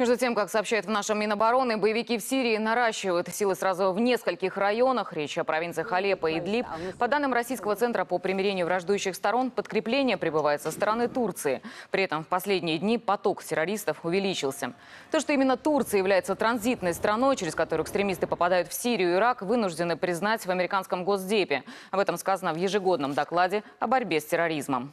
Между тем, как сообщают в нашем Минобороны, боевики в Сирии наращивают силы сразу в нескольких районах. Речь о провинциях Алеппо и Идлиб. По данным Российского центра по примирению враждующих сторон, подкрепление прибывает со стороны Турции. При этом в последние дни поток террористов увеличился. То, что именно Турция является транзитной страной, через которую экстремисты попадают в Сирию и Ирак, вынуждены признать в американском Госдепе. Об этом сказано в ежегодном докладе о борьбе с терроризмом.